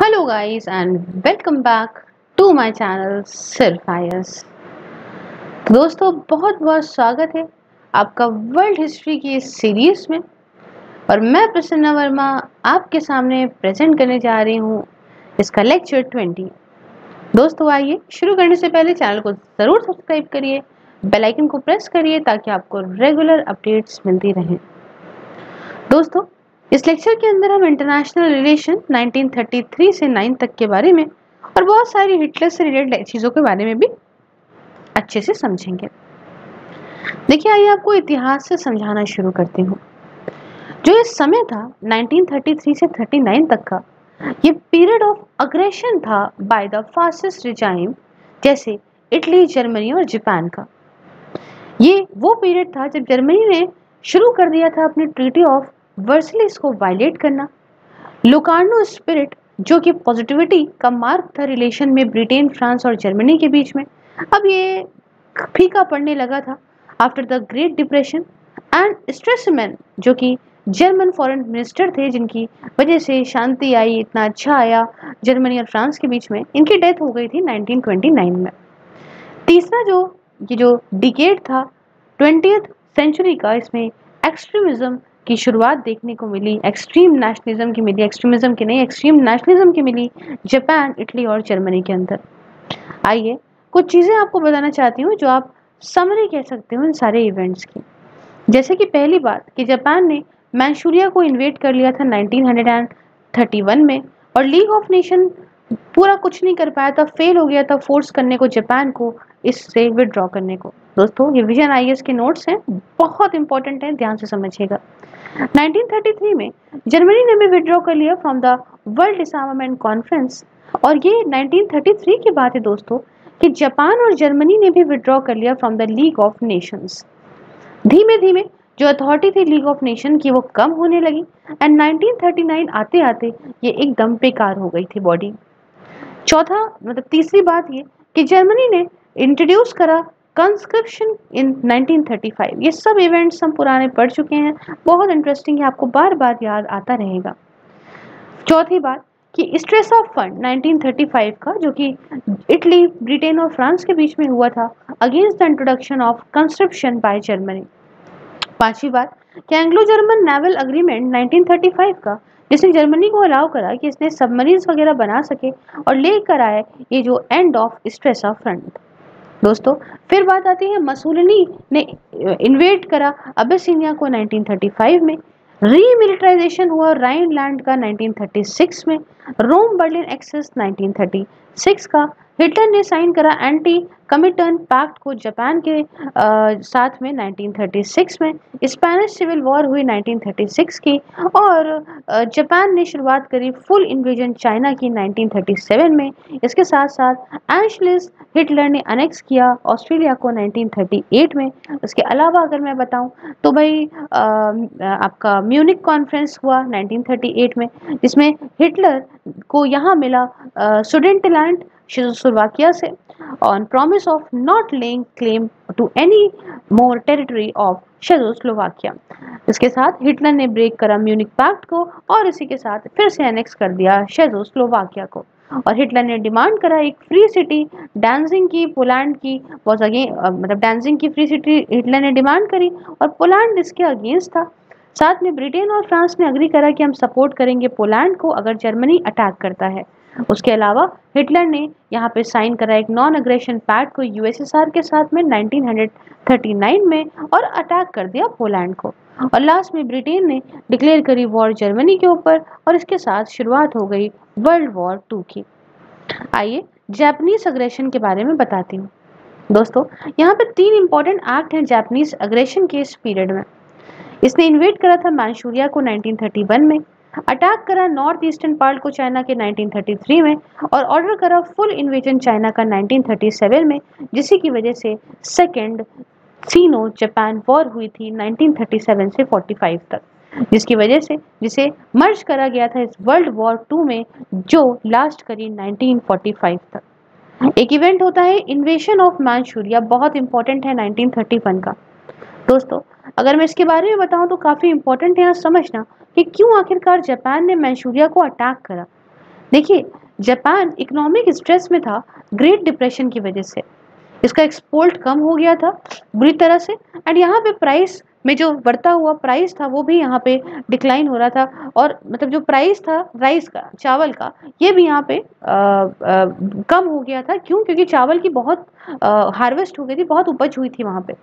Hello, guys and welcome back to my channel सिर्फ़ आयस दोस्तों, बहुत बहुत स्वागत है आपका वर्ल्ड हिस्ट्री की इस सीरीज़ में। और मैं प्रसन्ना वर्मा आपके सामने प्रेजेंट करने जा रही हूँ इसका लेक्चर ट्वेंटी दोस्तों, आइए शुरू करने से पहले चैनल को ज़रूर सब्सक्राइब करिए बेल आइकन को प्रेस करिए ताकि आपको रेगुलर अपडेट्स मिलती रहें। दोस्तों इस लेक्चर के अंदर हम इंटरनेशनल रिलेशन 1933 से 9 तक के बारे में और बहुत सारी हिटलर से रिलेटेड चीज़ों के बारे में भी अच्छे से समझेंगे। देखिए, आइए आपको इतिहास से समझाना शुरू करती हूँ। जो ये समय था 1933 से 39 तक का, ये पीरियड ऑफ़ अग्रेशन था बाय द फासिस्ट रिजाइम जैसे इटली, जर्मनी और जापान का। ये वो पीरियड था जब जर्मनी ने शुरू कर दिया था अपनी ट्रीटी ऑफ़ वर्सलिस को वायलेट करना। लोकार्नो स्पिरिट जो कि पॉजिटिविटी का मार्ग था रिलेशन में ब्रिटेन फ्रांस और जर्मनी के बीच में, अब ये फीका पड़ने लगा था। After the great depression and Stresemann जो कि जर्मन फॉरेन मिनिस्टर थे, जिनकी वजह से शांति आई, इतना अच्छा आया जर्मनी और फ्रांस के बीच में, इनकी डेथ हो गई थी 1929 में। तीसरा जो, ये जो डिकेड था ट्वेंटी सेंचुरी का, इसमें एक्सट्रीमिज्म की शुरुआत देखने को मिली एक्सट्रीम नेशनलिज्म की मिली एक्सट्रीमिज्म की नहीं एक्सट्रीम नेशनलिज्म की मिली जापान इटली और जर्मनी के अंदर। आइए, कुछ चीज़ें आपको बताना चाहती हूँ जो आप समरी कह सकते हो इन सारे इवेंट्स की। जैसे कि पहली बात कि जापान ने मैंशूरिया को इन्वेट कर लिया था 1931 में और लीग ऑफ़ नेशन पूरा कुछ नहीं कर पाया था फेल हो गया था फोर्स करने को जापान को इससे विड्रॉ करने को। दोस्तों, ये विजन आई के नोट्स हैं, बहुत इंपॉर्टेंट हैं, ध्यान से समझिएगा। 1933 में जर्मनी ने भी विड्रॉ कर लिया from the world disarmament conference और ये 1933 की बात है दोस्तों, कि जापान और जर्मनी ने भी विड्रॉ कर लिया from the League of Nations धीमे धीमे जो अथॉरिटी थी लीग ऑफ़ नेशन की, वो कम होने लगी। एंड 1939 आते आते ये एकदम बेकार हो गई थी बॉडी चौथा मतलब तीसरी बात ये, कि जर्मनी ने इंट्रोड्यूस करा कंस्क्रिप्शन इन 1935 ये सब इवेंट्स हम पुराने पढ़ चुके हैं। बहुत इंटरेस्टिंग है आपको बार बार याद आता रहेगा। चौथी बात कि स्ट्रेस ऑफ़ फंड 1935 का, जो कि इटली, ब्रिटेन और फ्रांस के बीच में हुआ था against the introduction of conscription by Germany पांचवी बात कि एंग्लो जर्मन नेवल अग्रीमेंट 1935 का, जिसने जर्मनी को अलाउ करा कि इसने सबमरीन्स वगैरह बना सके और लेकर आए ये जो end of Stresa of Front दोस्तों, फिर बात आती है मसूलनी ने इन्वेट करा अबेसिनिया को 1935 में। रीमिलिटराइजेशन हुआ राइन लैंड का 1936 में। रोम बर्लिन एक्सेस 1936 का। हिटलर ने साइन करा एंटी कमिटन पैक्ट को जापान के आ, साथ में 1936 में। स्पेनिश सिविल वॉर हुई 1936 की और जापान ने शुरुआत करी फुल इन्वेजन चाइना की 1937 में। इसके साथ साथ एंशलिस हिटलर ने अनेक्स किया ऑस्ट्रेलिया को 1938 में। उसके अलावा अगर मैं बताऊँ तो भाई आ, आपका म्यूनिक कॉन्फ्रेंस हुआ 1938 में जिसमें हिटलर को यहाँ मिला स्टूडेंटलैंड Czechoslovakia से on promise of not laying claim to any more territory of Czechoslovakia. इसके साथ हिटलर ने ब्रेक करा म्यूनिक पैक्ट को और इसी के साथ फिर से एनेक्स कर दिया शेजोस्लोवाकिया को और हिटलर ने डिमांड करा एक फ्री सिटी डांसिंग की पोलैंड की वॉज़ अगेन मतलब डांसिंग की फ्री सिटी हिटलर ने डिमांड करी और पोलैंड इसके अगेंस्ट था साथ में ब्रिटेन और फ्रांस ने अग्री करा कि हम सपोर्ट करेंगे पोलैंड को अगर जर्मनी अटैक करता है उसके अलावा हिटलर ने यहाँ पे साइन करा एक नॉन अग्रेशन पैक्ट को यूएसएसआर के साथ में 1939 में और अटैक कर दिया पोलैंड को। और लास्ट में ब्रिटेन ने डिक्लेयर करी वॉर जर्मनी के ऊपर और इसके साथ शुरुआत हो गई वर्ल्ड वॉर टू की। आइए जापानीज अग्रेशन के बारे में बताती हूँ। दोस्तों, यहाँ पे तीन इंपॉर्टेंट एक्ट हैं जापानीज अग्रेशन के इस पीरियड में। इसने इन्वेट करा था मैंशूरिया को 1931 में। अटैक करा नॉर्थ ईस्टर्न पार्ट को चाइना के 1933 में और ऑर्डर करा फुल इन्वेजन चाइना का 1937 में जिसी की वजह से सेकेंड सीनो जापान वॉर हुई थी 1937 से 45 तक, जिसकी वजह से, जिसे मर्ज करा गया था इस वर्ल्ड वॉर टू में, जो लास्ट करी 1945 तक। एक इवेंट होता है इन्वेशन ऑफ़ मैंशूरिया बहुत इंपॉर्टेंट है 1931 का। दोस्तों, अगर मैं इसके बारे में बताऊँ तो काफ़ी इंपॉर्टेंट है, यहाँ समझना कि क्यों आखिरकार जापान ने मैंशूरिया को अटैक करा? देखिए, जापान इकोनॉमिक स्ट्रेस में था ग्रेट डिप्रेशन की वजह से। इसका एक्सपोर्ट कम हो गया था, बुरी तरह से। एंड यहाँ पे प्राइस में जो बढ़ता हुआ प्राइस था वो भी यहाँ पे डिक्लाइन हो रहा था और मतलब जो प्राइस था राइस का चावल का ये भी यहाँ पे आ, आ, कम हो गया था। क्यों? क्योंकि चावल की बहुत हार्वेस्ट हो गई थी बहुत उपज हुई थी वहाँ पे।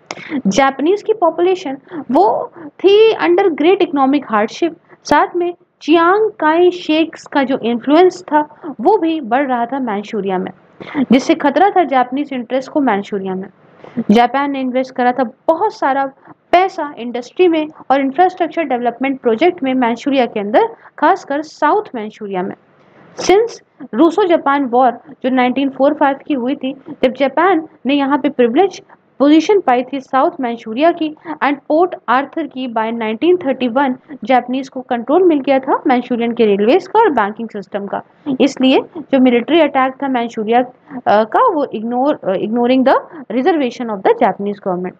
जापानीज की पॉपुलेशन वो थी अंडर ग्रेट इकोनॉमिक हार्डशिप साथ में चियांग काई शेक्स का जो इन्फ्लुएंस था वो भी बढ़ रहा था मैंशूरिया में जिससे खतरा था जापानीज इंटरेस्ट को मैंशूरिया में। जापान ने इन्वेस्ट करा था बहुत सारा पैसा इंडस्ट्री में और इंफ्रास्ट्रक्चर डेवलपमेंट प्रोजेक्ट में मैंशूरिया के अंदर, खासकर साउथ मैंशूरिया में। सिंस रूसो जापान वॉर जो 1945 की हुई थी, जब जापान ने यहाँ पे प्रिविलेज पोजीशन पाई थी साउथ मैंचूरिया की एंड पोर्ट आर्थर की बाय 1931 जापानीज को कंट्रोल मिल गया था मैंचूरियन के रेलवेज का और बैंकिंग सिस्टम का। इसलिए जो मिलिट्री अटैक था मैंचूरिया का वो ignore ignoring the reservation of the Japanese government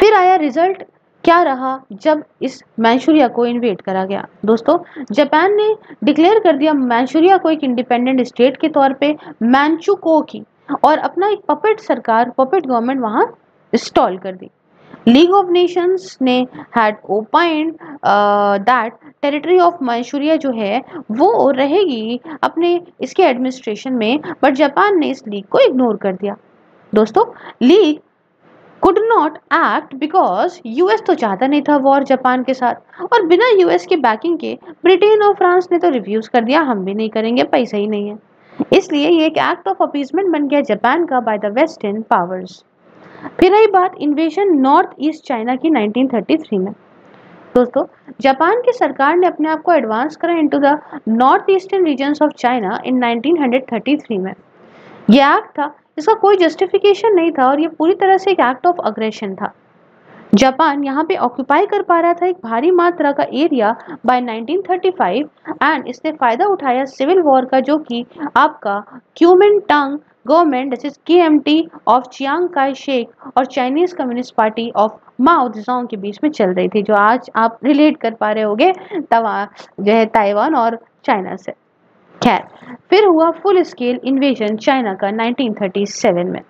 फिर आया रिज़ल्ट क्या रहा जब इस मैंचूरिया को इन्वेट करा गया? दोस्तों जापान ने डिक्लेयर कर दिया मैंचूरिया को एक इंडिपेंडेंट स्टेट के तौर पे मैंचुको की। और अपना एक पपेट सरकार पपेट गवर्नमेंट वहाँ इंस्टॉल कर दी। लीग ऑफ़ नेशंस ने had opined that territory of Manchuria जो है, वो रहेगी अपने इसके एडमिनिस्ट्रेशन में बट जापान ने इस लीग को इग्नोर कर दिया। दोस्तों League could not act because US तो चाहता नहीं था वॉर जापान के साथ, और बिना यूएस के बैकिंग के ब्रिटेन और फ्रांस ने तो रिफ्यूज़ कर दिया, हम भी नहीं करेंगे, पैसा ही नहीं है। इसलिए ये एक एक्ट ऑफ़ अपीजमेंट बन गया जापान का बाय द वेस्टर्न पावर्स फिर आई बात इन्वेजन नॉर्थ ईस्ट चाइना की 1933 में। दोस्तों, जापान की सरकार ने अपने आप को एडवांस करा into the north eastern regions of China in 1933 में। यह एक्ट था, इसका कोई जस्टिफिकेशन नहीं था और ये पूरी तरह से एक एक्ट ऑफ़ अग्रेशन था। जापान यहाँ पे ऑक्यूपाई कर पा रहा था एक भारी मात्रा का एरिया बाय 1935 एंड इसने फ़ायदा उठाया सिविल वॉर का जो कि आपका Kuomintang government this is K M T of Chiang Kai Shek और Chinese Communist Party of Mao दिजाओं के बीच में चल रही थी, जो आज आप रिलेट कर पा रहे होगे तवा, जो है ताइवान और चाइना से। खैर, फिर हुआ फुल स्केल इन्वेजन चाइना का 1937 में।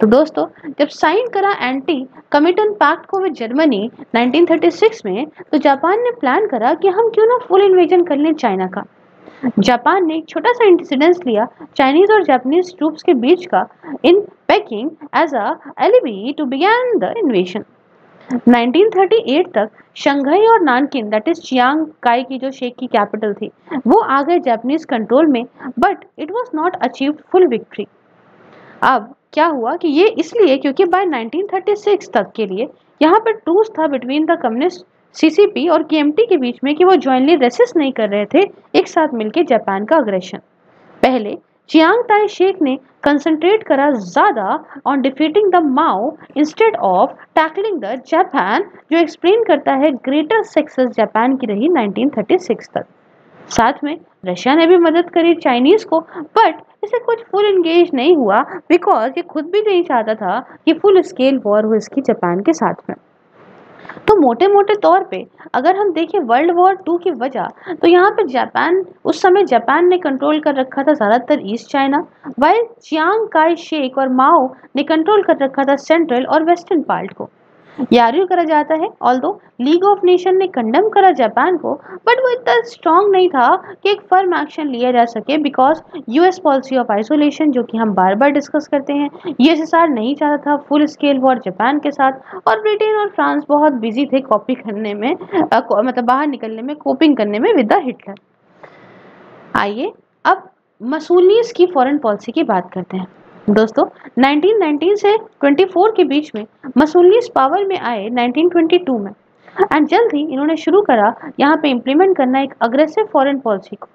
तो दोस्तों, जब साइन करा एंटी कमिटन पैक्ट को विद जर्मनी 1936 में तो जापान ने प्लान करा कि हम क्यों ना फुल इन्वेजन कर लें चाइना का। जापान ने एक छोटा सा इंसिडेंस लिया चाइनीज़ और जापानीज ट्रूप्स के बीच का in Peking as a alibi to begin the invasion 1938 तक शंघाई और नानकिन दैट इज़ चियांग काई की जो शेख की कैपिटल थी, वो आ गए जापानीज कंट्रोल में but it was not achieve full victory अब क्या हुआ कि ये इसलिए क्योंकि बाय 1936 तक के लिए यहाँ पर टूस था बिटवीन द कम्युनिस्ट सीसीपी और केएमटी के बीच में कि वो ज्वाइनली रेसिस्ट नहीं कर रहे थे, एक साथ मिलकर जापान का अग्रेशन पहले चियांग ताई शेख ने कंसंट्रेट करा ज़्यादा on defeating the Mao instead of tackling the Japan जो एक्सप्लेन करता है ग्रेटर सक्सेस जापान की रही 1936 तक. साथ में रशिया ने भी मदद करी चाइनीज़ को बट इसे कुछ फुल इंगेज नहीं हुआ बिकॉज़ ये खुद भी नहीं चाहता था कि फुल स्केल वॉर हो इसकी जापान के साथ में। तो मोटे मोटे तौर पे, अगर हम देखें वर्ल्ड वॉर टू की वजह तो यहाँ पे जापान, उस समय जापान ने कंट्रोल कर रखा था ज़्यादातर east China while Chiang Kai Shek और माओ ने कंट्रोल कर रखा था सेंट्रल और वेस्टर्न पार्ट को। ये आर्ग्यू करा जाता है। Although League of Nation ने कंडम करा जापान को बट वो इतना स्ट्रॉन्ग नहीं था कि एक फर्म एक्शन लिया जा सके because US policy of isolation जो कि हम बार बार डिस्कस करते हैं यूएसएसआर नहीं चाहता था फुल स्केल वॉर जापान के साथ। और ब्रिटेन और फ्रांस बहुत बिज़ी थे कॉपी करने में आ, मतलब बाहर निकलने में कोपिंग करने में विद द हिटलर आइए अब मसूलीस की फॉरेन पॉलिसी की बात करते हैं। दोस्तों 1919 से 24 के बीच में मसूलिस पावर में आए 1922 में। एंड जल्द ही इन्होंने शुरू करा, यहाँ पे इम्प्लीमेंट करना एक अग्रेसिव फॉरेन पॉलिसी को।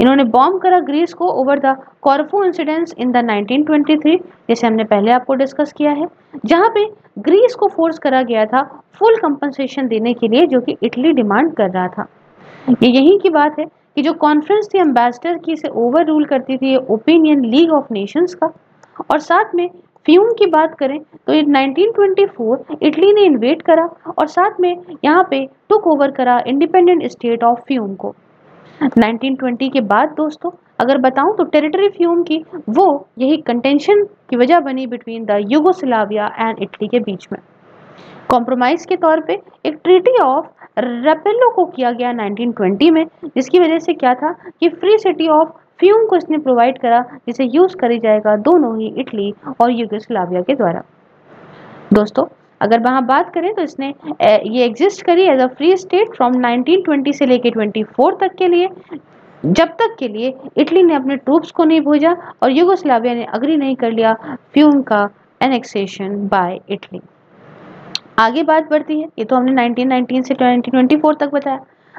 इन्होंने बॉम्ब करा ग्रीस को over the Corfu incidents in the 1923 जैसे हमने पहले आपको डिस्कस किया है। जहाँ पे ग्रीस को फोर्स करा गया था फुल कंपनसेशन देने के लिए, जो कि इटली डिमांड कर रहा था। ये यही की बात है कि जो कॉन्फ्रेंस थी एम्बेसडर की इसे ओवर रूल करती थी ओपिनियन लीग ऑफ़ नेशंस का और साथ में फ्यूम की बात करें तो ये 1924 इटली ने इन्वेट करा और साथ में यहाँ पे टुक ओवर करा इंडिपेंडेंट स्टेट ऑफ़ फ्यूम को। 1920 के बाद दोस्तों, अगर बताऊँ तो टेरिटरी फ्यूम की, वो यही कंटेंशन की वजह बनी between the Yugoslavia and Italy के बीच में। कॉम्प्रोमाइज के तौर पे एक ट्रीटी ऑफ़ रेपेलो को किया गया 1920 में, जिसकी वजह से क्या था कि फ्री सिटी ऑफ़ फ्यूम को इसने प्रोवाइड करा, जिसे यूज़ करी जाएगा दोनों ही इटली और युगोस्लाविया के द्वारा। दोस्तों, अगर वहाँ बात करें तो इसने ये एग्जिस्ट करी as a free state from 1920 से लेके 24 तक के लिए। जब तक के लिए इटली ने अपने ट्रूप्स को नहीं भेजा और युगोस्लाविया ने अग्री नहीं कर लिया फ्यूम का एनेक्सेशन बाय इटली आगे बात बढ़ती है, ये तो हमने 1919 से 1924 तक बताया।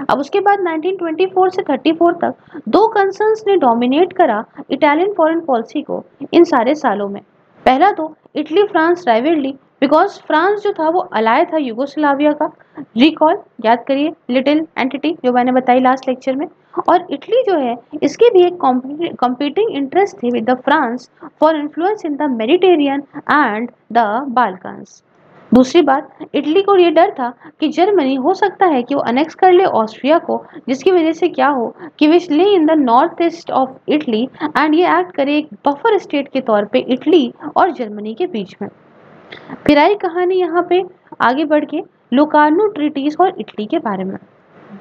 अब उसके बाद 1924 से 34 तक दो कंसर्न्स ने डोमिनेट करा इटालियन फॉरेन पॉलिसी को इन सारे सालों में। पहला तो Italy, France rivalry because France जो था वो अलाय था युगोस्लाविया का। रिकॉल याद करिए लिटिल एंटिटी जो मैंने बताई लास्ट लेक्चर में। और इटली जो है, इसकी भी एक कॉम्पिटिंग इंटरेस्ट थी with the France for influence in the Mediterranean and the Balkans दूसरी बात, इटली को ये डर था कि जर्मनी, हो सकता है कि वो अनेक्स कर ले ऑस्ट्रिया को, जिसकी वजह से क्या हो कि which lay in the north east of Italy and ये एक्ट करे एक बफर स्टेट के तौर पे इटली और जर्मनी के बीच में। फिर आई कहानी यहाँ पे आगे बढ़ के लोकानो ट्रिटीज और इटली के बारे में।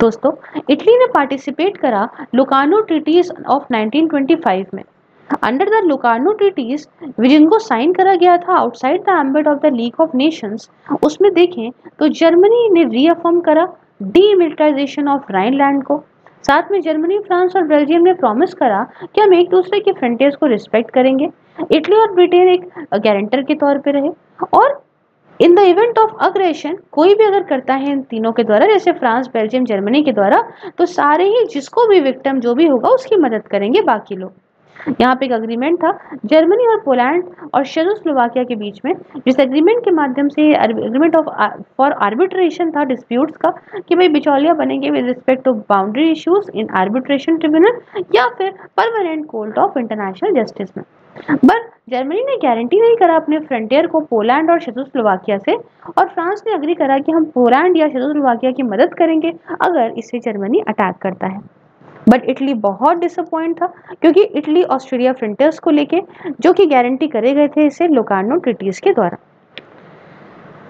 दोस्तों, इटली ने पार्टिसिपेट करा लोकानो ट्रिटीज ऑफ़ 1925 में। अंडर द लोकानो ट्रिटीज जिनको साइन करा गया था outside the ambit of the League of Nations उसमें देखें तो जर्मनी ने रीअफर्म करा डीमिलिटाइजेशन ऑफ़ राइनलैंड को। साथ में जर्मनी फ्रांस और बेल्जियम ने प्रॉमिस करा कि हम एक दूसरे के फ्रंटियर्स को रिस्पेक्ट करेंगे। इटली और ब्रिटेन एक गारंटर के तौर पर रहे। और in the event of aggression कोई भी अगर करता है इन तीनों के द्वारा, जैसे फ्रांस बेल्जियम जर्मनी के द्वारा तो सारे ही जिसको भी विक्टिम जो भी होगा, उसकी मदद करेंगे बाकी लोग। यहाँ पे एक अग्रीमेंट था जर्मनी और पोलैंड और शेजोस्लोवाकिया के बीच में, जिस एग्रीमेंट के माध्यम से एग्रीमेंट ऑफ़ फॉर आर्बिट्रेशन था डिस्प्यूट्स का, कि भाई बिचौलिया बनेंगे with respect to boundary issues in arbitration tribunal या फिर permanent court of international justice में। बट जर्मनी ने गारंटी नहीं करा अपने फ्रंटियर को पोलैंड और शेजोस्लोवाकिया से और फ्रांस ने अग्री करा कि हम पोलैंड या शेजोस्लोवाकिया की मदद करेंगे अगर इसे जर्मनी अटैक करता है। बट इटली बहुत डिसअपॉइंट था, क्योंकि इटली ऑस्ट्रेलिया फ्रंटियर्स को लेके, जो कि गारंटी करे गए थे इसे लोकार्नो ट्रिटीज के द्वारा।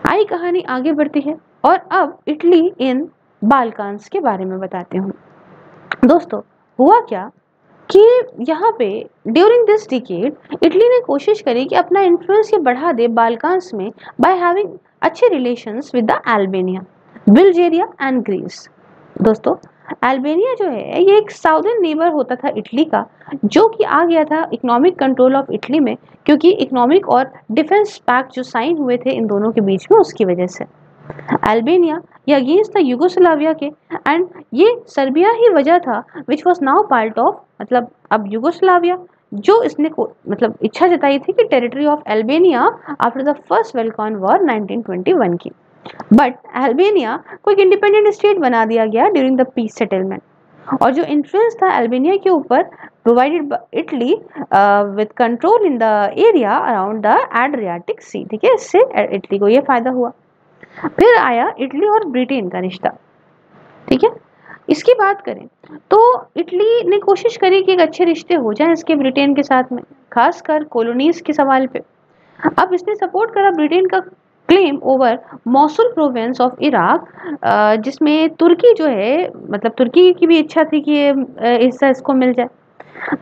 आई कहानी आगे बढ़ती है, और अब इटली इन बालकांस के बारे में बताते हूँ। दोस्तों, हुआ क्या कि यहाँ पे ड्यूरिंग दिस डिकेड इटली ने कोशिश करी कि अपना इन्फ्लुएंस ये बढ़ा दे बालकांस में बाय हैविंग अच्छे relations with the Albania Bulgaria and Greece दोस्तों अल्बेनिया जो है, ये एक साउदर्न नेबर होता था इटली का, जो कि आ गया था इकोनॉमिक कंट्रोल ऑफ़ इटली में, क्योंकि इकोनॉमिक और डिफेंस पैक्ट जो साइन हुए थे इन दोनों के बीच में, उसकी वजह से। अल्बेनिया, ये अगेंस्ट था युगोस्लाविया के एंड ये सर्बिया ही वजह था which was now part of मतलब अब युगोस्लाविया जो इसने को मतलब इच्छा जताई थी कि territory of Albania after the first Balkan war 1921 की। बट अल्बेनिया को एक इंडिपेंडेंट स्टेट बना दिया गया ड्यूरिंग द पीस सेटलमेंट और जो इन्फ्लुएंस था अल्बेनिया के ऊपर provided Italy with control in the area around the Adriatic sea ठीक है, इससे इटली को ये फ़ायदा हुआ। फिर आया इटली और ब्रिटेन का रिश्ता। ठीक है, इसकी बात करें तो इटली ने कोशिश करी कि एक अच्छे रिश्ते हो जाएँ इसके ब्रिटेन के साथ में, खासकर कॉलोनीज के सवाल पे। अब इसने सपोर्ट करा ब्रिटेन का claim over Mosul province of Iraq जिसमें तुर्की जो है मतलब तुर्की की भी इच्छा थी कि ये हिस्सा इसको मिल जाए।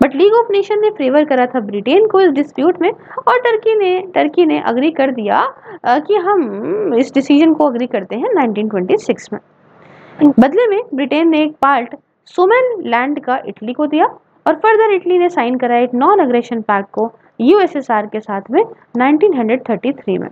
बट लीग ऑफ़ नेशन ने फेवर करा था ब्रिटेन को इस डिस्प्यूट में और टर्की ने टर्की ने अग्री कर दिया कि हम इस डिसीज़न को अग्री करते हैं 1926 में। बदले में ब्रिटेन ने एक पार्ट सोमन लैंड का इटली को दिया और फर्दर इटली ने साइन करा एक नॉन अग्रेशन पैक्ट को यूएसएसआर के साथ में 1933 में।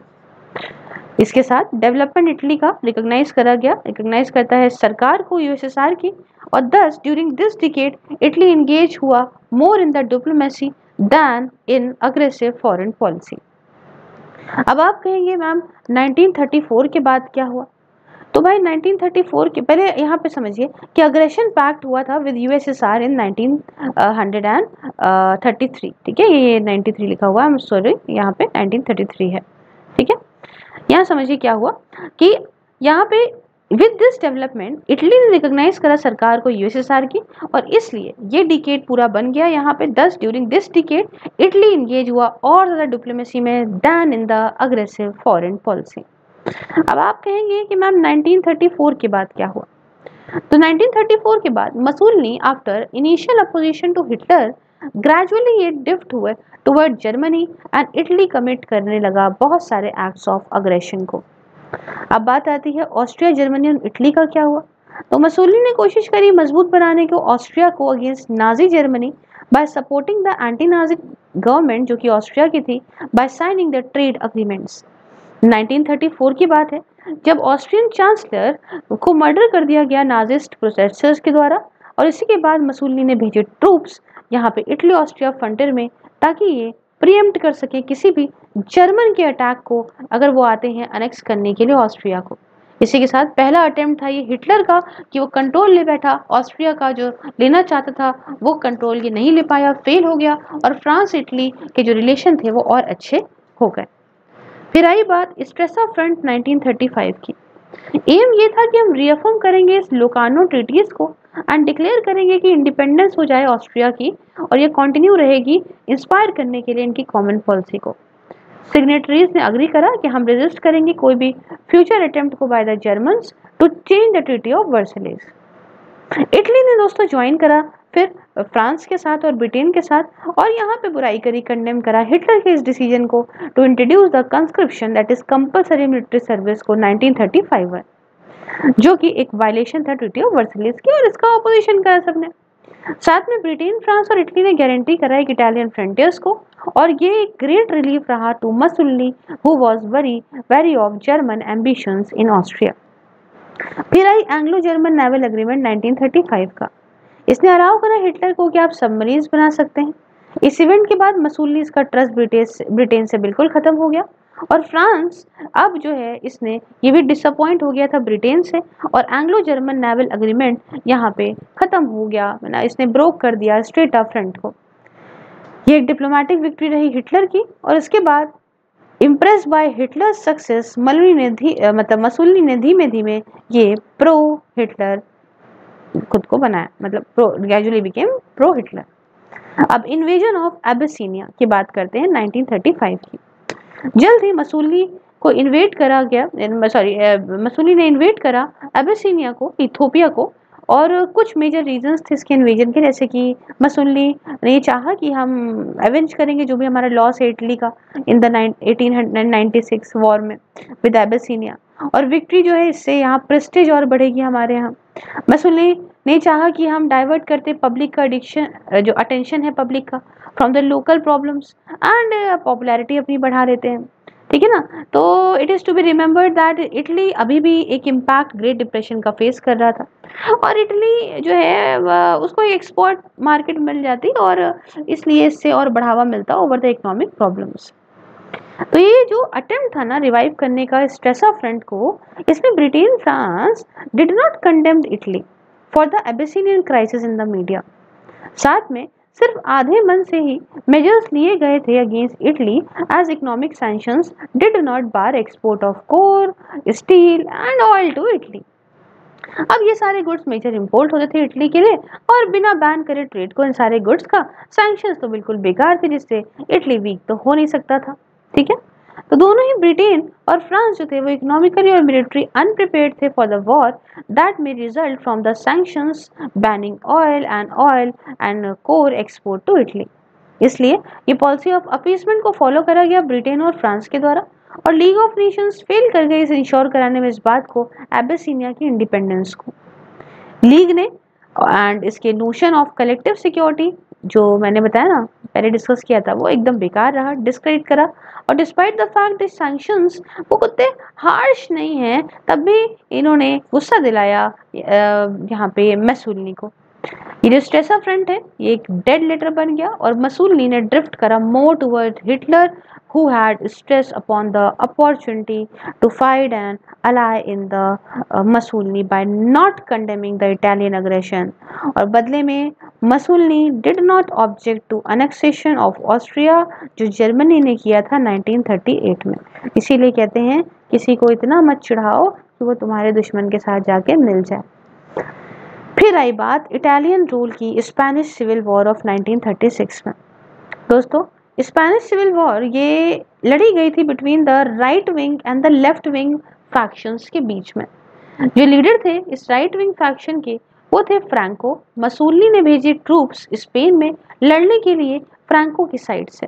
इसके साथ डेवलपमेंट इटली का रिकॉग्नाइज करा गया। रिकॉग्नाइज करता है सरकार को यूएसएसआर की। और दस during this decade Italy engage हुआ more in the diplomacy than in aggressive foreign policy अब आप कहेंगे, मैम 1934 के बाद क्या हुआ? तो भाई 1934 के, पहले यहाँ पे समझिए कि अग्रेशन पैक्ट हुआ था विद यूएसएसआर इन 1933 ठीक है? ये 93 लिखा हुआ है सॉरी यहाँ पे 1933 है, ठीक है? यहाँ समझिए क्या हुआ कि यहाँ पे विद दिस डेवलपमेंट इटली ने रिकॉग्नाइज करा सरकार को यूएसएसआर की और इसलिए ये डिकेट पूरा बन गया यहाँ पे। दस during this decade Italy engage हुआ और ज़्यादा डिप्लोमेसी में than in the aggressive foreign policy अब आप कहेंगे कि मैम 1934 के बाद क्या हुआ? तो 1934 के बाद Mussolini after initial opposition to Hitler gradually ये डिफ्ट हुए। Toward Germany and Italy commit करने लगा बहुत सारे एक्ट्स ऑफ़ अग्रेशन को। अब बात आती है ऑस्ट्रिया जर्मनी और इटली का क्या हुआ? तो मसूली ने कोशिश करी मज़बूत बनाने को ऑस्ट्रिया को against Nazi Germany by supporting the anti Nazi government जो कि ऑस्ट्रिया की थी by signing the trade agreements 1934 की बात है, जब ऑस्ट्रियन चांसलर को मर्डर कर दिया गया नाजिस्ट प्रोसेसर्स के द्वारा और इसी के बाद मसूली ने भेजे ट्रूप्स यहाँ पे इटली ऑस्ट्रिया फ्रंटियर में ताकि ये प्रियम्प्ट कर सके किसी भी जर्मन के अटैक को, अगर वो आते हैं अनेक्स करने के लिए ऑस्ट्रिया को। इसी के साथ पहला अटेम्प्ट था ये हिटलर का, कि वो कंट्रोल ले बैठा। ऑस्ट्रिया का जो लेना चाहता था, वो कंट्रोल ये नहीं ले पाया फेल हो गया। और फ्रांस, इटली के जो रिलेशन थे, वो और अच्छे हो गए। फिर आई बात स्ट्रेसा फ्रंट 1935 की। एम ये था कि हम रियफर्म करेंगे इस लोकानो ट्रीटीज को एंड डिक्लेयर करेंगे कि इंडिपेंडेंस हो जाए ऑस्ट्रिया की और ये कंटिन्यू रहेगी इंस्पायर करने के लिए इनकी कॉमन पॉलिसी को। सिग्नेटरीज ने अग्री करा कि हम रजिस्ट करेंगे कोई भी फ्यूचर अटेम्प्ट को by the Germans to change the treaty of Versailles Italy ने दोस्तों ज्वाइन करा फिर फ्रांस के साथ और ब्रिटेन के साथ, और यहाँ पे बुराई करी कंडेम करा हिटलर के इस डिसीज़न को to introduce the conscription that is compulsory military service को 1935 में, जो कि एक वायलेशन था ट्रीटी ऑफ़ वर्सलिस की और इसका ऑपोजिशन करा सबने। साथ में ब्रिटेन, फ्रांस और इटली ने गारंटी करा एक इटालियन फ्रंटियर्स को, और ये एक ग्रेट रिलीफ रहा to Mussolini who was very very of German ambitions in Austria फिर आई एंग्लो जर्मन नेवल एग्रीमेंट 1935 का। इसने अलाउ करा हिटलर को कि आप सबमरीन्स बना सकते हैं। इस इवेंट के बाद मसूली इसका ट्रस्ट ब्रिटेन से बिल्कुल ख़त्म हो गया। और फ्रांस अब जो है, इसने ये भी डिसअपॉइंट हो गया था ब्रिटेन से। और एंग्लो जर्मन नेवल अग्रीमेंट यहाँ पे ख़त्म हो गया। ना इसने ब्रोक कर दिया स्ट्रेट ऑफ़ फ्रंट को। ये एक डिप्लोमेटिक विक्ट्री रही हिटलर की। और इसके बाद impress by Hitler success Mussolini ने धी मतलब मसूली ने धीमे धीमे ये प्रो हिटलर खुद को बनाया मतलब pro gradually became pro Hitler अब इन्वेजन ऑफ़ एबिसिनिया की बात करते हैं 1935 की। जल्द ही मसूली को इन्वेट करा गया सॉरी मसूली ने इन्वेट करा एबिसिनिया को इथोपिया को, और कुछ मेजर रीजंस थे इसके इन्वेजन के, जैसे कि मसूली ने चाहा कि हम एवेंज करेंगे जो भी हमारा लॉस है इटली का इन द सिक्स वॉर में विद एबिसिनिया और विक्ट्री जो है, इससे यहाँ प्रेस्टेज और बढ़ेगी हमारे यहाँ। मसूली ने चाहा कि हम डाइवर्ट करते पब्लिक का एडिक्शन जो अटेंशन है पब्लिक का from the local problems and popularity अपनी बढ़ा लेते हैं। ठीक है ना? तो it is to be remembered that Italy अभी भी एक इम्पैक्ट ग्रेट डिप्रेशन का फेस कर रहा था। और इटली जो है उसको एक्सपोर्ट मार्केट मिल जाती और इसलिए इससे और बढ़ावा मिलता ओवर द इकोनॉमिक प्रॉब्लम्स तो ये जो अटेम्प्ट था ना रिवाइव करने का स्ट्रेसा फ्रंट को, इसमें Britain France did not condemned Italy for the Abyssinian crisis in the media साथ में सिर्फ़ आधे मन से ही मेजर्स लिए गए थे against Italy as economic sanctions did not bar export of core steel and oil to Italy अब ये सारे गुड्स मेजर इंपोर्ट होते थे इटली के लिए और बिना बैन करे ट्रेड को इन सारे गुड्स का सैंक्शंस तो बिल्कुल बेकार थे जिससे इटली वीक तो हो नहीं सकता था। ठीक है? तो दोनों ही ब्रिटेन और फ्रांस जो थे, वो इकोनॉमिकली और मिलिट्री अनप्रिपेयर्ड थे for the war that may result from the sanctions banning oil and oil and coal export to Italy इसलिए ये पॉलिसी ऑफ़ अपीसमेंट को फॉलो करा गया ब्रिटेन और फ्रांस के द्वारा और लीग ऑफ़ नेशंस फेल कर गए इस इंश्योर कराने में इस बात को एबेसिनिया की इंडिपेंडेंस को। लीग ने एंड इसके नोशन ऑफ़ कलेक्टिव सिक्योरिटी जो मैंने बताया ना, पहले डिस्कस किया था, वो एकदम बेकार रहा डिस्क्रेडिट करा। और despite the fact this sanctions वो कुत्ते हार्श नहीं हैं, तब भी इन्होंने गुस्सा दिलाया यहाँ पे मैसूलनी को। ये जो स्ट्रेसा फ्रंट है ये एक डेड लेटर बन गया और मसूलनी ने ड्रिफ्ट करा more toward Hitler had stressed upon the opportunity to fight an ally in the uh, Mussolini by not condemning the Italian aggression. और बदले में Mussolini did not object to annexation of Austria जो Germany ने किया था 1938 में. इसीलिए कहते हैं किसी को इतना मत चिढ़ाओ कि वो तुम्हारे दुश्मन के साथ जाके मिल जाए। फिर आई बात इटालियन रूल की स्पेनिश सिविल वॉर ऑफ़ 1936 में। दोस्तों, स्पेनिश सिविल वॉर ये लड़ी गई थी between the right wing and the left wing factions के बीच में। जो लीडर थे इस राइट विंग फैक्शन के, वो थे फ्रैंको मसूली ने भेजी ट्रूप्स स्पेन में लड़ने के लिए फ्रैंको की साइड से।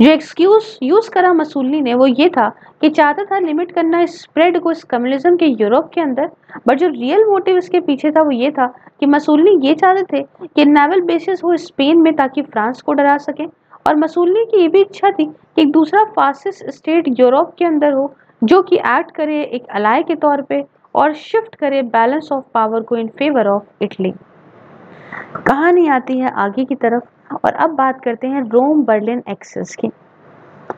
जो एक्सक्यूज यूज़ करा मसूली ने, वो ये था कि चाहता था लिमिट करना स्प्रेड को इस कम्युनिज्म के यूरोप के अंदर बट जो रियल मोटिव इसके पीछे था वो ये था कि मसूली ये चाहते थे कि नेवल बेसिस हो स्पेन में ताकि फ्रांस को डरा सके। और मसूली की ये भी इच्छा थी कि एक दूसरा फासिस्ट स्टेट यूरोप के अंदर हो, जो कि एक्ट करे एक अलाय के तौर पे और शिफ्ट करे बैलेंस ऑफ़ पावर को इन फेवर ऑफ़ इटली कहानी आती है आगे की तरफ़। और अब बात करते हैं रोम बर्लिन एक्सेस की।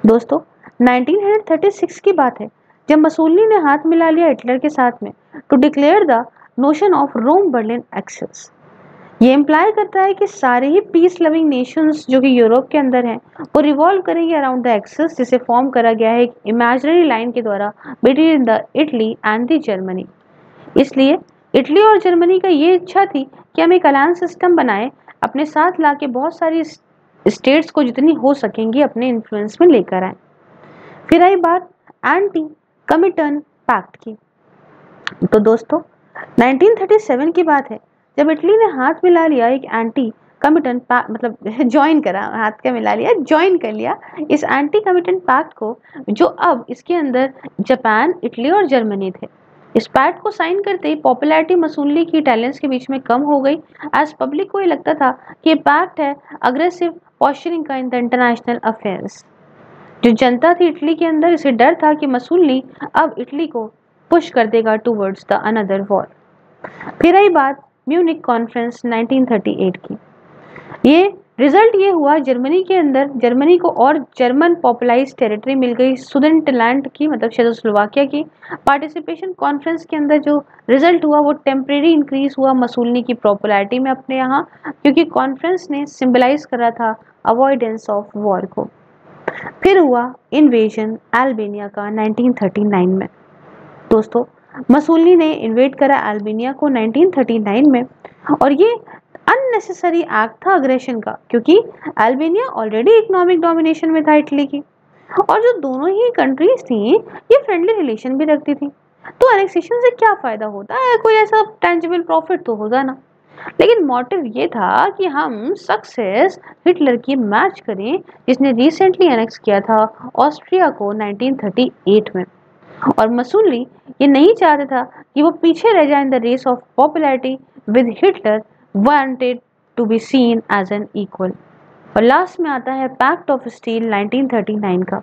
दोस्तों 1936 की बात है। जब मसूली ने हाथ मिला लिया हिटलर के साथ में to declare the notion of Rome Berlin axis. ये इम्प्लाई करता है कि सारे ही पीस लविंग नेशंस जो कि यूरोप के अंदर हैं, वो रिवॉल्व करेंगे अराउंड द एक्सेस जिसे फॉर्म करा गया है एक इमेजनरी लाइन के द्वारा between the Italy and the Germany इसलिए इटली और जर्मनी का ये इच्छा थी कि हम एक अलायंस सिस्टम बनाए अपने साथ ला के बहुत सारी स्टेट्स को जितनी हो सकेंगी अपने इन्फ्लुएंस में लेकर आए। फिर आई बात एंटी कमिटन पैक्ट की। तो दोस्तों 1937 की बात है, जब इटली ने हाथ मिला लिया, एक एंटी कमिटन मतलब ज्वाइन करा, हाथ का मिला लिया ज्वाइन कर लिया, इस एंटी कमिटन पैक्ट को, जो अब इसके अंदर जापान, इटली और जर्मनी थे। इस पैक्ट को साइन करते ही पॉपुलैरिटी मसूली की इटालियंस के बीच में कम हो गई। एज पब्लिक को ये लगता था कि ये पैक्ट है अग्रेसिव पॉस्चरिंग का इन द इंटरनेशनल अफेयर्स जो जनता थी इटली के अंदर, इसे डर था कि मसूली अब इटली को पुश कर देगा टूवर्ड्स द अनदर वॉर फिर आई बात म्यूनिक कॉन्फ्रेंस 1938 की। ये रिज़ल्ट ये हुआ, जर्मनी के अंदर, जर्मनी को और जर्मन पॉपुलाइज टेरिटरी मिल गई सुदेंटलैंड की मतलब शेजोस्लोवाकिया की। पार्टिसिपेशन कॉन्फ्रेंस के अंदर जो रिज़ल्ट हुआ, वो टेम्प्रेरी इंक्रीज हुआ मसूलनी की पॉपुलैरिटी में अपने यहाँ, क्योंकि कॉन्फ्रेंस ने सिम्बलाइज करा था अवॉइडेंस ऑफ़ वॉर को। फिर हुआ इन्वेजन एल्बेनिया का 1939 में। दोस्तों, मसूलनी ने इन्वेट करा अल्बेनिया को 1939 में, और ये अननेसेसरी एक्ट था अग्रेशन का, क्योंकि अल्बेनिया ऑलरेडी इकोनॉमिक डोमिनेशन में था इटली की। और जो दोनों ही कंट्रीज़ थी, ये फ्रेंडली रिलेशन भी रखती थी। तो एनेक्सेशन से क्या फ़ायदा होता है? कोई ऐसा टेंजिबल प्रॉफिट तो होगा ना। लेकिन मोटिव ये था कि हम सक्सेस हिटलर की मैच करें, जिसने रिसेंटली एनेक्स किया था ऑस्ट्रिया को 1938 में। और मसूली ये नहीं चाहता था कि वो पीछे रह जाए in the race of popularity with Hitler wanted to be seen as an equal और लास्ट में आता है पैक्ट ऑफ़ स्टील 1939 का।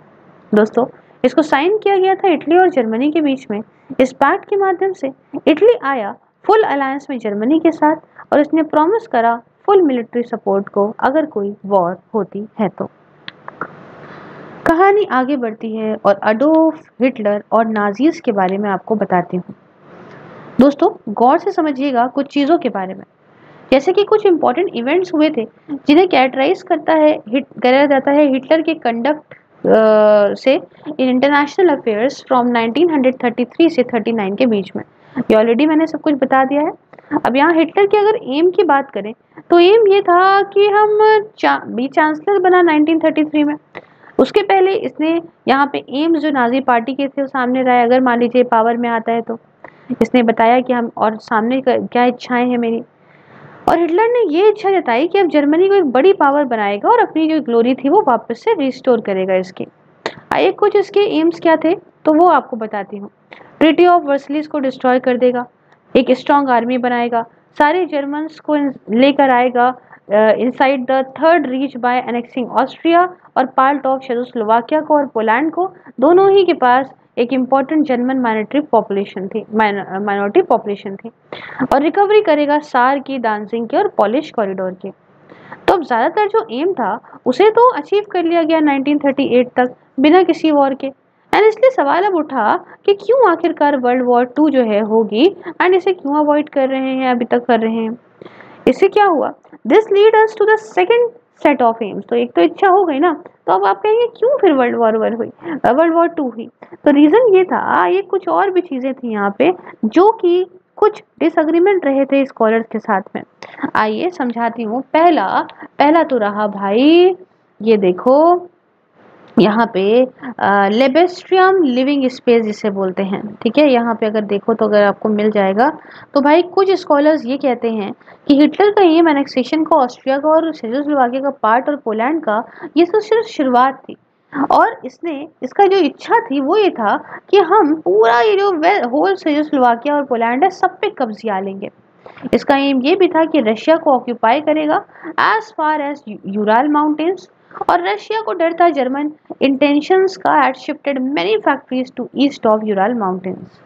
दोस्तों, इसको साइन किया गया था इटली और जर्मनी के बीच में। इस पैक्ट के माध्यम से इटली आया फुल अलायंस में जर्मनी के साथ और इसने प्रॉमिस करा फुल मिलिट्री सपोर्ट को अगर कोई वॉर होती है तो। कहानी आगे बढ़ती है और अडोफ हिटलर और नाजीज के बारे में आपको बताती हूँ। दोस्तों, गौर से समझिएगा कुछ चीज़ों के बारे में। जैसे कि कुछ इंपॉर्टेंट इवेंट्स हुए थे जिन्हें कैरेक्टराइज करता है हिट करा जाता है हिटलर के कंडक्ट से इन इंटरनेशनल अफेयर्स फ्रॉम 1933 से 39 के बीच में। ये ऑलरेडी मैंने सब कुछ बता दिया है। अब यहाँ हिटलर की अगर एम की बात करें तो एम ये था कि हम चा, बी चांसलर बना 1933 में। उसके पहले इसने यहाँ पे एम्स जो नाजी पार्टी के थे वो सामने रहा अगर मान लीजिए पावर में आता है तो। इसने बताया कि हम और सामने क्या इच्छाएँ हैं मेरी। और हिटलर ने ये इच्छा जताई कि अब जर्मनी को एक बड़ी पावर बनाएगा और अपनी जो ग्लोरी थी वो वापस से रिस्टोर करेगा इसकी। आइए कुछ इसके एम्स क्या थे तो वो आपको बताती हूँ। ट्रिटी ऑफ़ वर्सलीस को डिस्ट्रॉय कर देगा, एक स्ट्रॉन्ग आर्मी बनाएगा, सारे जर्मन्स को लेकर आएगा inside the third Reich by annexing Austria और पार्ट ऑफ़ शेजोस्लोवाकिया को और पोलैंड को, दोनों ही के पास एक इंपॉर्टेंट जर्मन माइनोरिटी पॉपुलेशन थी माइनॉरिटी पॉपुलेशन थी। और रिकवरी करेगा सार की डांसिंग की और पॉलिश कॉरिडोर की। तो अब ज़्यादातर जो एम था, उसे तो अचीव कर लिया गया 1938 तक, बिना किसी वॉर के। एंड इसलिए सवाल अब उठा कि क्यों आखिरकार वर्ल्ड वॉर टू जो है होगी एंड इसे क्यों अवॉइड कर रहे हैं, अभी तक कर रहे हैं? इससे क्या हुआ? This lead us to the second set of aims तो एक तो इच्छा हो गई ना तो अब आप कहेंगे, क्यों फिर वर्ल्ड वॉर वन हुई? वर्ल्ड वॉर टू हुई? तो रीजन ये था ये कुछ और भी चीज़ें थी यहाँ पे, जो कि कुछ डिसग्रीमेंट रहे थे स्कॉलर्स के साथ में. आइए समझाती हूँ। पहला पहला तो रहा, भाई, ये देखो यहाँ पे लेबेस्ट्रियम लिविंग स्पेस जिसे बोलते हैं, ठीक है? यहाँ पे अगर देखो तो अगर आपको मिल जाएगा। तो भाई कुछ स्कॉलर्स ये कहते हैं कि हिटलर का एम एनेक्सेशन का ऑस्ट्रिया का और सेजोस्लोवाकिया का पार्ट और पोलैंड का, ये तो सिर्फ़ शुरुआत थी। और इसने, इसका जो इच्छा थी वो ये था कि हम पूरा ये जो होल सेजोस्लोवाकिया और पोलैंड है, सब पे कब्जिया लेंगे। इसका एम ये भी था कि रशिया को ऑक्यूपाई करेगा as far as Ural mountains और रशिया को डर था जर्मन इंटेंशंस का at shifted many factories to east of Ural mountains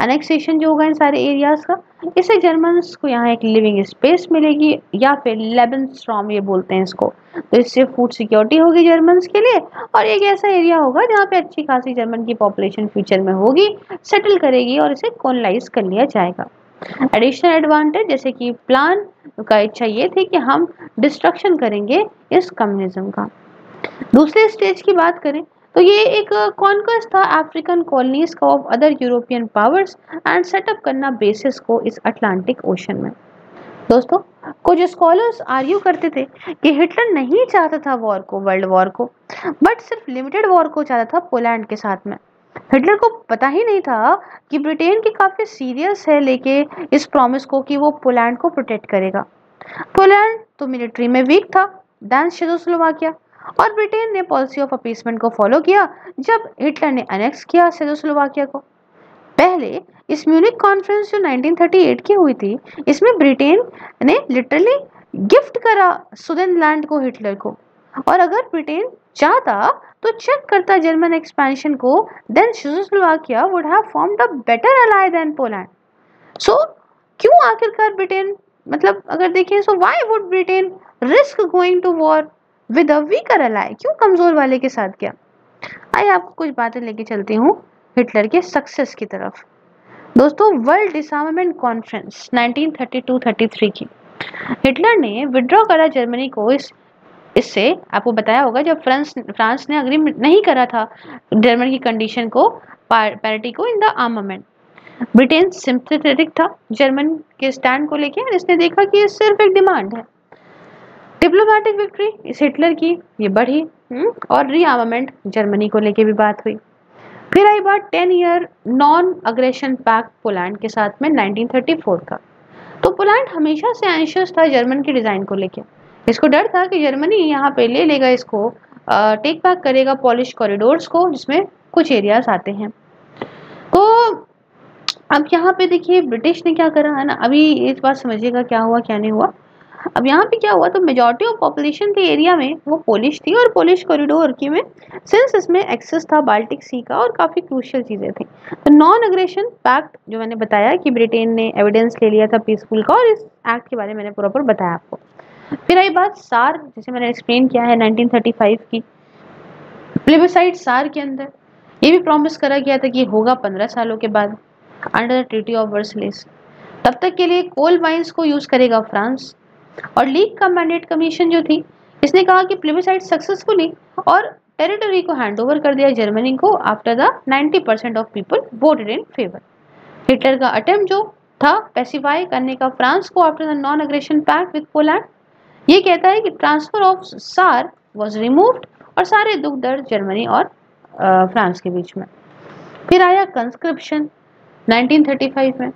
annexation जो होगा इन सारे एरियाज़ का इससे जर्मन्स को यहाँ एक लिविंग स्पेस मिलेगी, या फिर लेबन स्ट्रॉम ये बोलते हैं इसको। तो इससे फ़ूड सिक्योरिटी होगी जर्मन्स के लिए, और एक ऐसा एरिया होगा जहाँ पे अच्छी खासी जर्मन की पॉपुलेशन फ्यूचर में होगी सेटल करेगी और इसे कॉलोनाइज कर लिया जाएगा। एडिशनल एडवांटेज जैसे कि प्लान का इच्छा ये थी कि हम डिस्ट्रक्शन करेंगे इस कम्युनिज्म का। दूसरे स्टेज की बात करें तो ये एक कॉन्क्वेस्ट था अफ्रीकन कॉलोनीज का of other European powers and setup करना बेसिस को इस अटलांटिक ओशन में। दोस्तों, कुछ स्कॉलर्स आर्ग्यू करते थे कि हिटलर नहीं चाहता था वॉर को वर्ल्ड वॉर को बट सिर्फ़ लिमिटेड वॉर को चाहता था पोलैंड के साथ में। हिटलर को पता ही नहीं था कि ब्रिटेन की काफ़ी सीरियस है लेके इस प्रॉमिस को कि वो पोलैंड को प्रोटेक्ट करेगा। पोलैंड तो मिलिट्री में वीक था, देन शेजोस्लोवाकिया और ब्रिटेन ने पॉलिसी ऑफ़ अपीसमेंट को फॉलो किया, जब हिटलर ने अनेक्स किया शेजोस्लोवाकिया को। पहले इस म्यूनिक कॉन्फ्रेंस जो 1938 की हुई थी, इसमें ब्रिटेन ने लिटरली गिफ्ट करा सुदेनलैंड को, हिटलर को। और अगर ब्रिटेन चाहता तो चेक करता जर्मन एक्सपेंशन को then Czechoslovakia would have formed a better ally than Poland so क्यों आखिरकार ब्रिटेन मतलब अगर देखें so why would Britain risk going to war with a weaker ally क्यों कमज़ोर वाले के साथ क्या आइए आपको कुछ बातें लेके चलती हूँ, हिटलर के सक्सेस की तरफ़। दोस्तों वर्ल्ड डिसआर्मामेंट कॉन्फ्रेंस 1932-33 की। हिटलर ने विड्रॉ करा जर्मनी को इस इससे आपको बताया होगा जब फ्रांस फ्रांस ने अग्री नहीं करा था जर्मन की कंडीशन को पैरिटी को in the armament Britain sympathetic था जर्मन के स्टैंड को लेके और इसने देखा कि ये सिर्फ़ एक डिमांड है। डिप्लोमेटिक विक्ट्री इस हिटलर की ये बढ़ी हम्म, और रीआर्मामेंट जर्मनी को लेके भी बात हुई। फिर आई बात ten year non aggression pact Poland के साथ में 1934 का। तो पोलैंड हमेशा से एंशियस था जर्मन की डिज़ाइन को लेके। इसको डर था कि जर्मनी यहाँ पे ले लेगा इसको टेक बैक करेगा पॉलिश कॉरिडोर्स को, जिसमें कुछ एरियाज़ आते हैं। तो अब यहाँ पे देखिए ब्रिटिश ने क्या करा, है ना? अभी इस बात समझिएगा क्या हुआ, क्या नहीं हुआ। अब यहाँ पे क्या हुआ तो मेजोरिटी ऑफ़ पॉपुलेशन के एरिया में वो पोलिश थी और पोलिश कॉरिडोर की में सिंस इसमें एक्सेस था बाल्टिक सी का और काफ़ी क्रूशियल चीज़ें थी। तो नॉन अग्रेशन पैक्ट जो मैंने बताया कि ब्रिटेन ने एविडेंस ले लिया था पीसफुल का और इस एक्ट के बारे में मैंने प्रॉपर बताया आपको। फिर आई बात सार, जैसे मैंने एक्सप्लेन किया है 1935 की। प्लेबोसाइड सार के अंदर, ये भी प्रॉमिस करा गया था कि होगा पंद्रह सालों के बाद under the treaty of Versailles तब तक के लिए कोल माइंस को यूज़ करेगा फ्रांस। और लीग का मैंडेट कमीशन जो थी, इसने कहा कि प्लेबोसाइड सक्सेसफुली और टेरिटरी को हैंड ओवर कर दिया जर्मनी को after the 90 percent of people voted in favour Hitler का अटेम्प्ट जो था पेसिफाई करने का, फ्रांस को after the non aggression pact with Poland ये कहता है कि transfer of Saar was removed और सारे दुख दर्द जर्मनी और फ्रांस के बीच में। फिर आया कंस्क्रिप्शन 1935 में।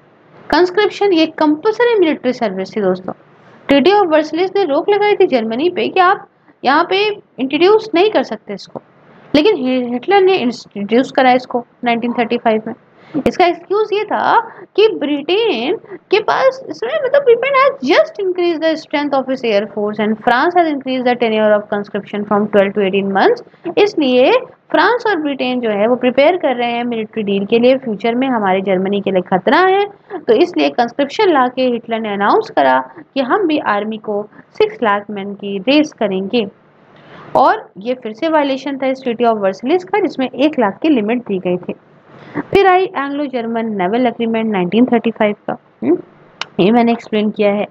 कंस्क्रिप्शन ये कंपलसरी मिलिट्री सर्विस थी दोस्तों। ट्रीटी ऑफ़ वर्सलिस ने रोक लगाई थी जर्मनी पे कि आप यहाँ पे इंट्रोड्यूस नहीं कर सकते इसको। लेकिन हिटलर ने इंट्रोड्यूस करा इसको 1935 में। इसका एक्सक्यूज ये था कि ब्रिटेन के पास इसमें मतलब Britain has just increase the strength of इस air force and France has increase the tenure of conscription from 12 to 18 months इसलिए फ्रांस और ब्रिटेन जो है वो प्रिपेयर कर रहे हैं मिलिट्री डील के लिए। फ्यूचर में हमारे जर्मनी के लिए खतरा है। तो इसलिए कंस्क्रिप्शन ला के हिटलर ने अनाउंस करा कि हम भी आर्मी को सिक्स लाख मैन की रेस करेंगे। और ये फिर से वायलेशन था इस ट्रीटी ऑफ़ वर्सलिस का, जिसमें एक लाख की लिमिट दी गई थी। फिर आई एंग्लो जर्मन नेवल एग्रीमेंट 1935 का? हम्म, ये मैंने एक्सप्लेन किया है।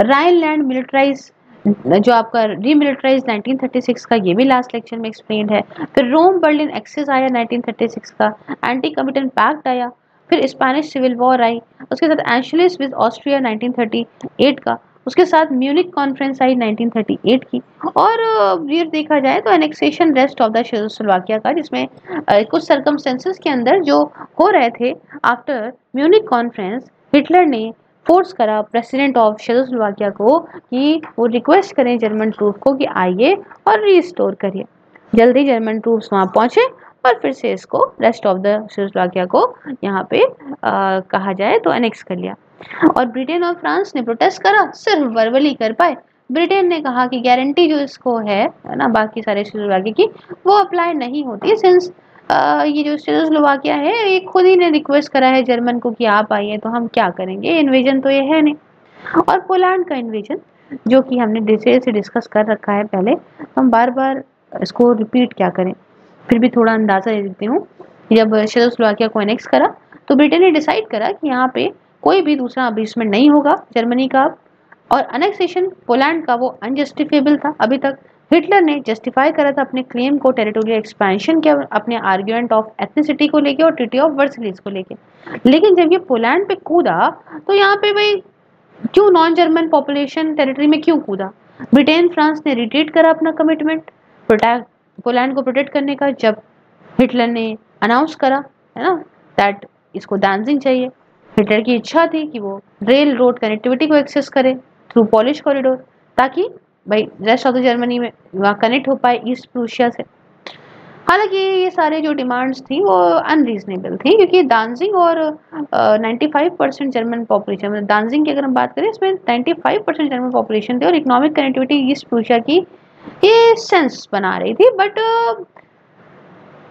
राइन लैंड मिलिट्राइज जो आपका रीमिलिटराइज 1936 का ये भी लास्ट लेक्चर में एक्सप्लेन है। फिर रोम बर्लिन एक्सेस आया 1936 का। एंटी कमिटन पैक्ट आया। फिर स्पेनिश सिविल वॉर आई। उसके साथ एंशलिस विद ऑस्ट्रिया 1938 का। उसके साथ म्यूनिक कॉन्फ्रेंस आई 1938 की। और ये देखा जाए तो annexation rest of the Czechoslovakia का जिसमें कुछ सरकमस्टेंसेस के अंदर जो हो रहे थे आफ्टर म्यूनिक कॉन्फ्रेंस हिटलर ने फोर्स करा प्रेसिडेंट ऑफ़ शेजोस्लोवाकिया को कि वो रिक्वेस्ट करें जर्मन ट्रूप को कि आइए और रिस्टोर करिए। जल्दी जर्मन ट्रूप्स वहाँ पहुँचे और फिर से इसको रेस्ट ऑफ़ द शेजोस्लोवाकिया को यहाँ पे आ, कहा जाए तो एनेक्स कर लिया। और ब्रिटेन और फ्रांस ने प्रोटेस्ट करा, सिर्फ़ वर्बली कर पाए। ब्रिटेन ने कहा कि गारंटी जो इसको है ना, बाकी सारे शेजोस्लोवाकिया की, वो अप्लाई नहीं होती सिंस ये जो चेकोस्लोवाकिया है, ये खुद ही ने रिक्वेस्ट करा है जर्मन को कि आप आइए तो हम क्या करेंगे? इन्वेजन तो ये है नहीं। और पोलैंड का इन्वेजन जो कि हमने डिटेल से डिस्कस कर रखा है पहले, हम बार बार इसको रिपीट क्या करें? फिर भी थोड़ा अंदाज़ा दे देती हूँ जब चेकोस्लोवाकिया को एनेक्स करा तो ब्रिटेन ने डिसाइड करा कि यहाँ पे कोई भी दूसरा अबिसमेंट नहीं होगा, जर्मनी का। और अनेक्सेशन पोलैंड का वो अनजस्टिफेबल था, अभी तक। हिटलर ने जस्टिफाई करा था अपने क्लेम को टेरिटोरियल एक्सपेंशन के अपने आर्ग्यूमेंट ऑफ़ एथनिसिटी को लेके और ट्रिटी ऑफ़ वर्सलीज को लेके। लेकिन जब ये पोलैंड पे कूदा तो यहाँ पे भाई, क्यों नॉन जर्मन पॉपुलेशन टेरिटरी में क्यों कूदा? ब्रिटेन फ्रांस ने रिट्रीट करा अपना कमिटमेंट प्रोटेक्ट पोलैंड को प्रोटेक्ट करने का, जब हिटलर ने अनाउंस करा, है ना दैट इसको डांसिंग चाहिए। हिटलर की इच्छा थी कि वो रेल रोड कनेक्टिविटी को एक्सेस करे थ्रू पॉलिश कॉरिडोर ताकि भाई रेस्ट ऑफ़ द जर्मनी में वहाँ कनेक्ट हो पाए ईस्ट प्रूशिया से। हालाँकि ये सारे जो डिमांड्स थी, वो अनरीजनेबल थी, क्योंकि डांसिंग और ninety five percent German population मतलब डांसिंग की अगर हम बात करें, इसमें ninety five percent German population थी और इकोनॉमिक कनेक्टिविटी ईस्ट प्रूशिया की ये सेंस बना रही थी but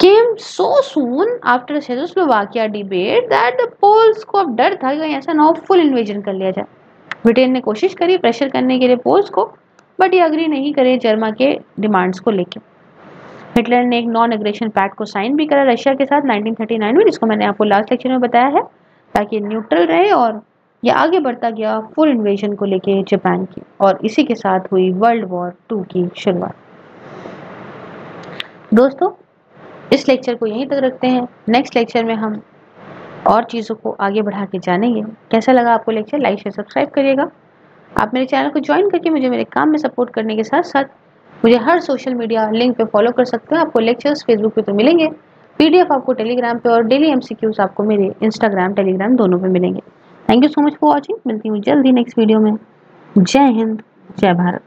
came so soon after Czechoslovakia debate that the Poles को अब डर था कि ऐसा ना फुल इन्वेजन कर लिया जाए। ब्रिटेन ने कोशिश करी प्रेशर करने के लिए पोल्स को बट ये अग्री नहीं करे जर्मा के डिमांड्स को लेकर हिटलर ने एक नॉन एग्रेशन पैक्ट को साइन भी करा रशिया के साथ 1939 में, जिसको मैंने आपको लास्ट लेक्चर में बताया है, ताकि न्यूट्रल रहे और ये आगे बढ़ता गया फुल इन्वेजन को लेके जापान की। और इसी के साथ हुई वर्ल्ड वॉर टू की शुरुआत। दोस्तों इस लेक्चर को यहीं तक रखते हैं। नेक्स्ट लेक्चर में हम और चीज़ों को आगे बढ़ा के जानेंगे। कैसा लगा आपको लेक्चर लाइक शेयर सब्सक्राइब करिएगा। आप मेरे चैनल को ज्वाइन करके मुझे मेरे काम में सपोर्ट करने के साथ साथ मुझे हर सोशल मीडिया लिंक पे फॉलो कर सकते हैं। आपको लेक्चर्स फेसबुक पे तो मिलेंगे। पीडीएफ आपको टेलीग्राम पे और डेली एमसीक्यूज आपको मेरे इंस्टाग्राम टेलीग्राम दोनों पे मिलेंगे। Thank you so much for watching मिलती हूँ जल्दी नेक्स्ट वीडियो में। जय हिंद, जय भारत।